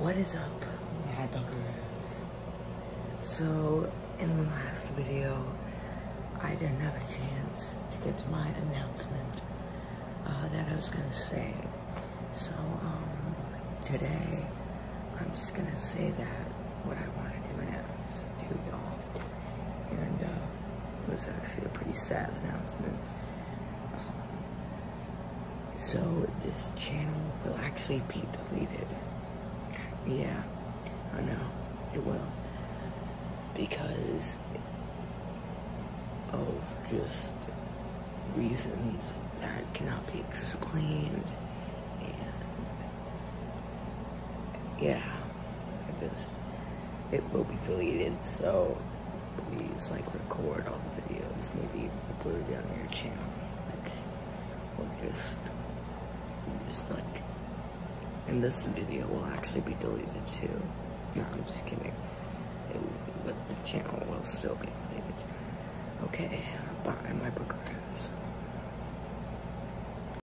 What is up, Madbuggers? So, in the last video, I didn't have a chance to get to my announcement uh, that I was gonna say. So, um, today, I'm just gonna say that what I wanted to do announce to y'all. And, uh, it was actually a pretty sad announcement. So this channel will actually be deleted. Yeah, I know, it will. Because of just reasons that cannot be explained. And yeah, I just, it will be deleted. So please like record all the videos, maybe upload it on your channel. Like, or just just like, and this video will actually be deleted too. No, I'm just kidding. It, but the channel will still be deleted. Okay, uh, bye.